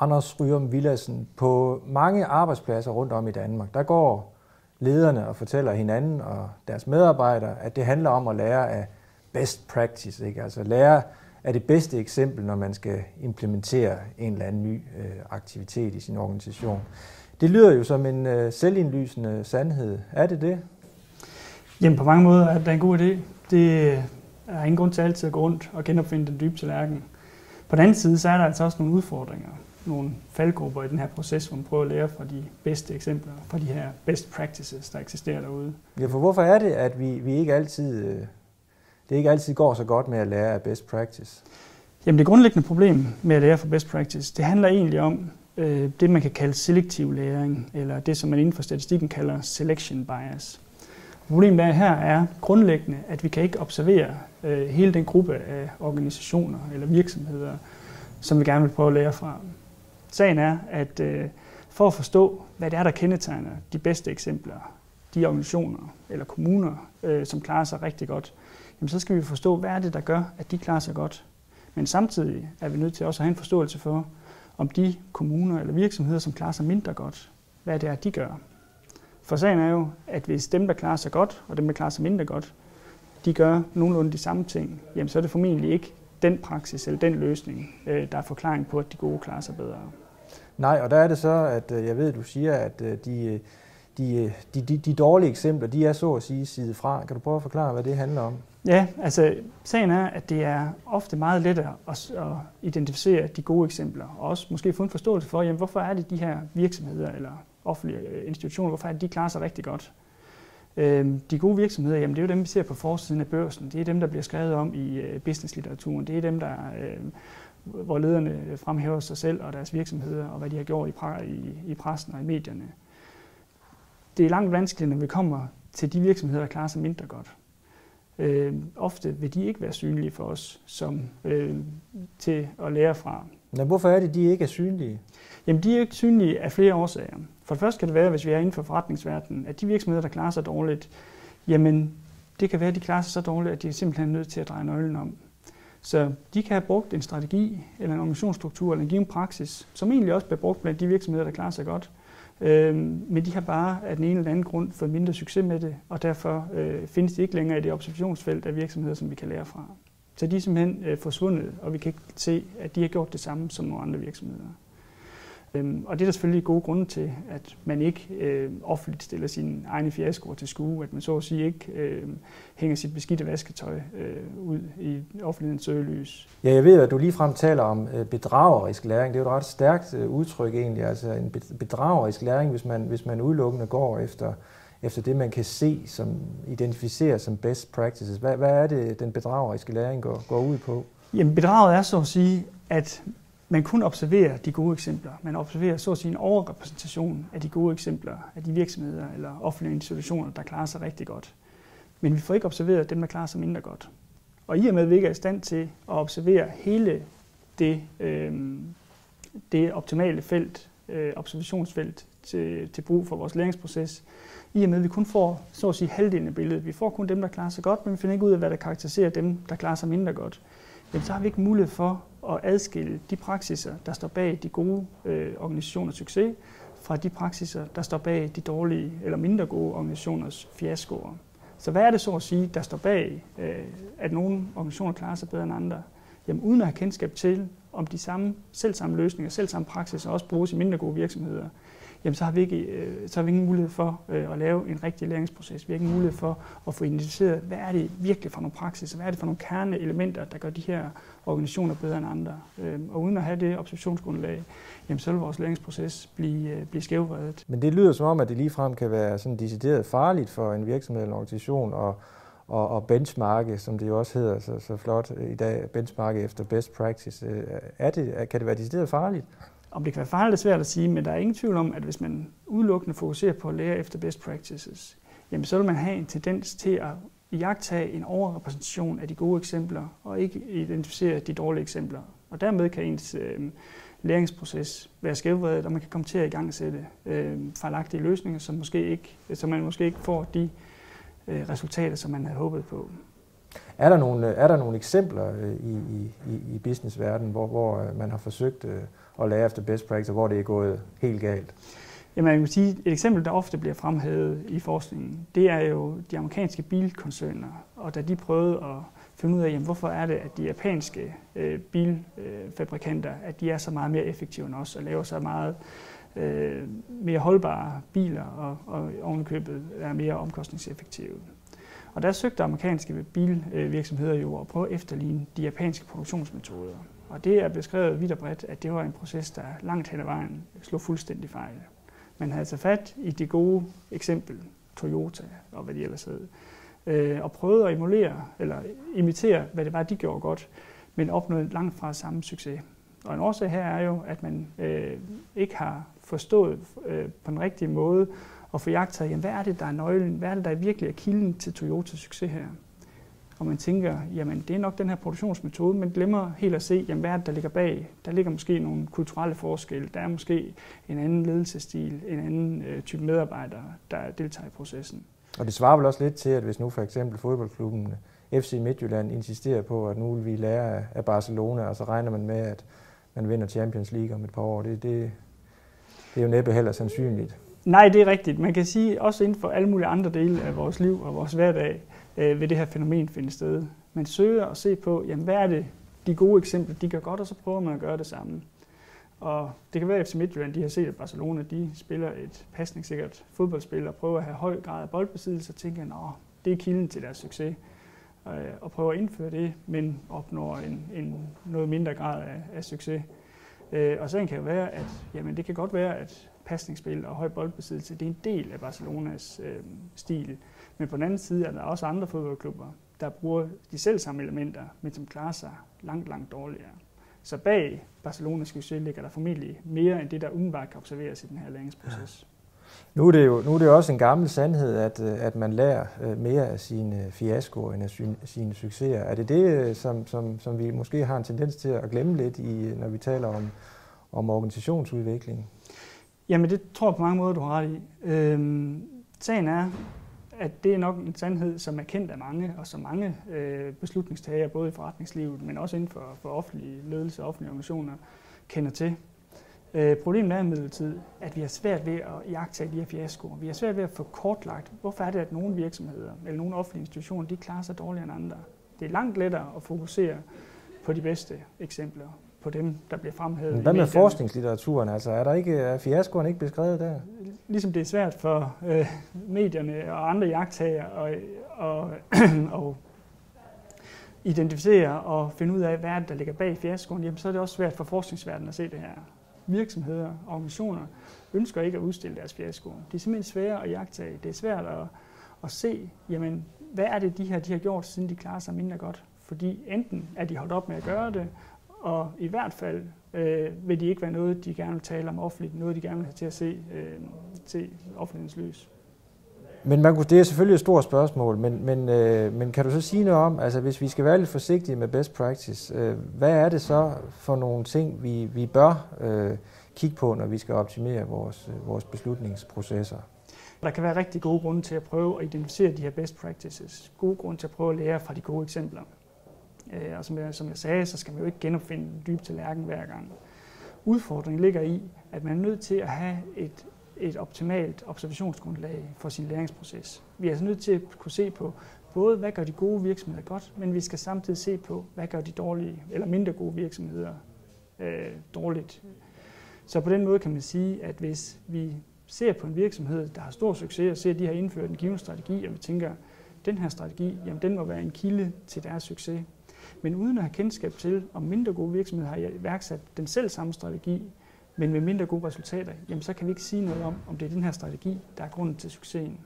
Anders Ryum Villadsen, på mange arbejdspladser rundt om i Danmark, der går lederne og fortæller hinanden og deres medarbejdere, at det handler om at lære af best practice, ikke? altså lære af det bedste eksempel, når man skal implementere en eller anden ny øh, aktivitet i sin organisation. Det lyder jo som en øh, selvindlysende sandhed. Er det det? Jamen på mange måder er det en god idé. Det øh, er ingen grund til altid at gå rundt og genopfinde den dybe tallerken. På den anden side, så er der altså også nogle udfordringer, nogle faldgrupper i den her proces, hvor man prøver at lære fra de bedste eksempler, fra de her best practices, der eksisterer derude. Ja, for hvorfor er det, at vi, vi ikke altid, øh, det ikke altid går så godt med at lære af best practice? Jamen det grundlæggende problem med at lære fra best practice, det handler egentlig om øh, det, man kan kalde selektiv læring, eller det, som man inden for statistikken kalder selection bias. Problemet er her er grundlæggende, at vi kan ikke observere øh, hele den gruppe af organisationer eller virksomheder, som vi gerne vil prøve at lære fra. Sagen er, at øh, for at forstå, hvad det er, der kendetegner de bedste eksempler, de organisationer eller kommuner, øh, som klarer sig rigtig godt, jamen så skal vi forstå, hvad er det, der gør, at de klarer sig godt. Men samtidig er vi nødt til også at have en forståelse for, om de kommuner eller virksomheder, som klarer sig mindre godt, hvad det er, de gør. For sagen er jo, at hvis dem, der klarer sig godt, og dem, der klarer sig mindre godt, de gør nogenlunde de samme ting, jamen så er det formentlig ikke den praksis eller den løsning, øh, der er forklaring på, at de gode klarer sig bedre. Nej, og der er det så, at øh, jeg ved, at du siger, at øh, de, de, de, de, de dårlige eksempler, de er så at sige side fra. Kan du prøve at forklare, hvad det handler om? Ja, altså sagen er, at det er ofte meget lettere at, at identificere de gode eksempler, og også måske få en forståelse for, jamen, hvorfor er det de her virksomheder eller offentlige institutioner, hvorfor er det, de klarer sig rigtig godt. Øhm, de gode virksomheder, jamen det er jo dem, vi ser på forsiden af børsen. Det er dem, der bliver skrevet om i øh, businesslitteraturen. Det er dem, der, øhm, hvor lederne fremhæver sig selv og deres virksomheder, og hvad de har gjort i, i, i pressen og i medierne. Det er langt vanskeligere, når vi kommer til de virksomheder, der klarer sig mindre godt. Øh, ofte vil de ikke være synlige for os som øh, til at lære fra. Men hvorfor er det, de ikke er synlige? Jamen, de er ikke synlige af flere årsager. For det første kan det være, hvis vi er inden for forretningsverdenen, at de virksomheder, der klarer sig dårligt, jamen, det kan være, at de klarer sig så dårligt, at de er simpelthen nødt til at dreje nøglen om. Så de kan have brugt en strategi, eller en organisationsstruktur, eller en given praksis, som egentlig også bliver brugt blandt de virksomheder, der klarer sig godt. Øhm, men de har bare af den ene eller anden grund fået mindre succes med det, og derfor øh, findes de ikke længere i det observationsfelt af virksomheder, som vi kan lære fra. Så de er simpelthen øh, forsvundet, og vi kan ikke se, at de har gjort det samme som nogle andre virksomheder. Øhm, og det er der selvfølgelig gode grunde til, at man ikke øh, offentligt stiller sine egne fiaskoer til skue, at man så at sige ikke øh, hænger sit beskidte vasketøj øh, ud i offentlighedens søgelys. Ja, jeg ved, at du ligefrem taler om øh, bedragerisk læring. Det er jo et ret stærkt øh, udtryk egentlig, altså en bedragerisk læring, hvis man, hvis man udelukkende går efter, efter det, man kan se, som identificerer som best practices. Hvad, hvad er det, den bedrageriske læring går, går ud på? Jamen, bedraget er så at sige, at man kun observerer de gode eksempler. Man observerer så at sige en overrepræsentation af de gode eksempler af de virksomheder eller offentlige institutioner, der klarer sig rigtig godt. Men vi får ikke observeret dem, der klarer sig mindre godt. Og i og med, at vi ikke er i stand til at observere hele det, øh, det optimale felt, øh, observationsfelt til, til brug for vores læringsproces, i og med, at vi kun får så at sige halvdelen af billedet. Vi får kun dem, der klarer sig godt, men vi finder ikke ud af, hvad der karakteriserer dem, der klarer sig mindre godt. Jamen, så har vi ikke mulighed for at adskille de praksiser, der står bag de gode øh, organisationers succes, fra de praksiser, der står bag de dårlige eller mindre gode organisationers fiaskoer. Så hvad er det så at sige, der står bag, øh, at nogle organisationer klarer sig bedre end andre? Jamen uden at have kendskab til, om de samme, selv samme løsninger, selv samme praksiser også bruges i mindre gode virksomheder, jamen så har vi ikke, øh, så har vi ingen mulighed for øh, at lave en rigtig læringsproces. Vi har ikke mulighed for at få identificeret, hvad er det virkelig for nogle praksis, hvad er det for nogle kerneelementer, der gør de her organisationer bedre end andre. Øh, og uden at have det observationsgrundlag, jamen så vil vores læringsproces blive, øh, blive skævvredet. Men det lyder som om, at det ligefrem kan være sådan decideret farligt for en virksomhed eller en organisation at og, og benchmarke, som det jo også hedder så, så flot i dag, benchmarke efter best practice. Øh, er det, kan det være decideret farligt? Om det kan være farligt er svært at sige, men der er ingen tvivl om, at hvis man udelukkende fokuserer på at lære efter best practices, jamen så vil man have en tendens til at jagtage en overrepræsentation af de gode eksempler, og ikke identificere de dårlige eksempler. Og dermed kan ens øh, læringsproces være skævvredet, og man kan komme til at i gang sætte øh, fejlagtige løsninger, som, måske ikke, som man måske ikke får de øh, resultater, som man havde håbet på. Er der nogle, øh, er der nogle eksempler øh, i, i, i businessverdenen, hvor, hvor øh, man har forsøgt øh, at lære efter best practice, hvor det er gået helt galt? Jamen, jeg kan sige, et eksempel, der ofte bliver fremhævet i forskningen, det er jo de amerikanske bilkoncerner. Og da de prøvede at finde ud af, jamen, hvorfor er det, at de japanske øh, bilfabrikanter, øh, at de er så meget mere effektive end os og laver så meget øh, mere holdbare biler og, og ovenikøbet er mere omkostningseffektive. Og der søgte amerikanske bilvirksomheder jo at prøve at efterligne de japanske produktionsmetoder. Og det er beskrevet vidt og bredt, at det var en proces, der langt hen ad vejen slog fuldstændig fejl. Man havde taget fat i det gode eksempel, Toyota og hvad de ellers hed, øh, og prøvede at emulere, eller imitere, hvad det var, de gjorde godt, men opnåede langt fra samme succes. Og en årsag her er jo, at man øh, ikke har forstået øh, på den rigtige måde og få jagtet, jamen, hvad er det, der er nøglen? Hvad er det, der virkelig er kilden til Toyotas succes her? Og man tænker, jamen det er nok den her produktionsmetode, men glemmer helt at se, jamen hvad er det, der ligger bag? Der ligger måske nogle kulturelle forskelle, der er måske en anden ledelsesstil, en anden øh, type medarbejdere, der deltager i processen. Og det svarer vel også lidt til, at hvis nu for eksempel fodboldklubben FC Midtjylland insisterer på, at nu vil vi lære af Barcelona, og så regner man med, at man vinder Champions League om et par år. Det, det, det er jo næppe heller sandsynligt. Nej, det er rigtigt. Man kan sige, også inden for alle mulige andre dele af vores liv og vores hverdag, øh, vil det her fænomen finde sted. Man søger at se på, jamen, hvad er det, de gode eksempler, de gør godt, og så prøver man at gøre det samme. Og det kan være, at FC Midtjylland de har set, at Barcelona de spiller et pasningssikkert fodboldspil og prøver at have høj grad af boldbesiddelse og tænker, at det er kilden til deres succes. Øh, og prøver at indføre det, men opnår en, en noget mindre grad af, af succes. Øh, og så kan jo være, at jamen, det kan godt være, at pasningsspil og høj boldbesiddelse, det er en del af Barcelonas øh, stil. Men på den anden side er der også andre fodboldklubber, der bruger de selv samme elementer, men som klarer sig langt, langt dårligere. Så bag Barcelonas succes ligger der formentlig mere end det, der umiddelbart kan observeres i den her læringsproces. Ja. Nu er, det jo, nu er det jo også en gammel sandhed, at, øh, at man lærer øh, mere af sine øh, fiaskoer end af sine succeser. Er det det, som, som, som vi måske har en tendens til at glemme lidt, i, når vi taler om, om organisationsudvikling? Jamen det tror jeg på mange måder, du har ret i. Øhm, sagen er, at det er nok en sandhed, som er kendt af mange, og som mange øh, beslutningstagere, både i forretningslivet, men også inden for, for offentlig ledelse og offentlige organisationer, kender til. Øh, problemet er imidlertid, at vi har svært ved at jagtage de her fiaskoer. Vi har svært ved at få kortlagt, hvorfor er det, at nogle virksomheder eller nogle offentlige institutioner, de klarer sig dårligere end andre. Det er langt lettere at fokusere på de bedste eksempler, på dem, der bliver fremhævet. Hvad med forskningslitteraturen? Altså, er, der ikke, er fiaskoen ikke beskrevet der? Ligesom det er svært for øh, medierne og andre jagttager at og, og identificere og finde ud af, hvad det, der ligger bag fiaskoen, jamen, så er det også svært for forskningsverdenen at se det her virksomheder og organisationer ønsker ikke at udstille deres fiasko. Det er simpelthen svært at jagtage. Det er svært at, at se, jamen, hvad er det, de her de har gjort, siden de klarer sig mindre godt. Fordi enten er de holdt op med at gøre det, og i hvert fald øh, vil de ikke være noget, de gerne vil tale om offentligt, noget, de gerne vil have til at se, øh, se offentlighedens lys. Men man kunne, det er selvfølgelig et stort spørgsmål, men, men, øh, men kan du så sige noget om, altså hvis vi skal være lidt forsigtige med best practice, øh, hvad er det så for nogle ting, vi, vi bør øh, kigge på, når vi skal optimere vores, øh, vores beslutningsprocesser? Der kan være rigtig gode grunde til at prøve at identificere de her best practices. Gode grunde til at prøve at lære fra de gode eksempler. Øh, og som jeg, som jeg sagde, så skal man jo ikke genopfinde den til tallerken hver gang. Udfordringen ligger i, at man er nødt til at have et et optimalt observationsgrundlag for sin læringsproces. Vi er altså nødt til at kunne se på både, hvad gør de gode virksomheder godt, men vi skal samtidig se på, hvad gør de dårlige eller mindre gode virksomheder øh, dårligt. Så på den måde kan man sige, at hvis vi ser på en virksomhed, der har stor succes, og ser, at de har indført en given strategi, og vi tænker, den her strategi, jamen den må være en kilde til deres succes. Men uden at have kendskab til, om mindre gode virksomheder har iværksat den selv samme strategi, men med mindre gode resultater, jamen så kan vi ikke sige noget om, om det er den her strategi, der er grunden til succesen.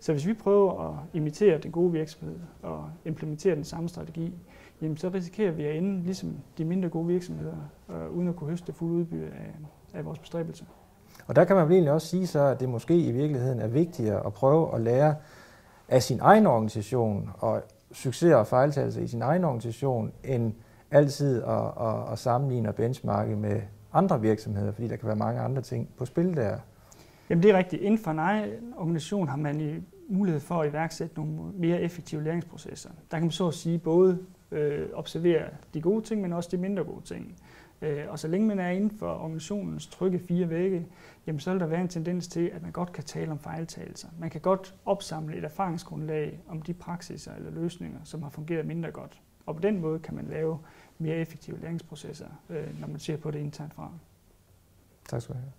Så hvis vi prøver at imitere den gode virksomhed og implementere den samme strategi, jamen så risikerer vi at ende ligesom de mindre gode virksomheder, øh, uden at kunne høste fuld udbytte af, af vores bestræbelser. Og der kan man vel egentlig også sige så, at det måske i virkeligheden er vigtigere at prøve at lære af sin egen organisation og succes og fejltagelser i sin egen organisation, end altid at, at, at sammenligne og benchmarke med andre virksomheder, fordi der kan være mange andre ting på spil der. Jamen det er rigtigt. Inden for en egen organisation har man i mulighed for at iværksætte nogle mere effektive læringsprocesser. Der kan man så at sige både øh, observere de gode ting, men også de mindre gode ting. Øh, og så længe man er inden for organisationens trygge fire vægge, jamen så vil der være en tendens til, at man godt kan tale om fejltagelser. Man kan godt opsamle et erfaringsgrundlag om de praksiser eller løsninger, som har fungeret mindre godt. Og på den måde kan man lave mere effektive læringsprocesser, øh, når man ser på det internt fra. Tak skal du have.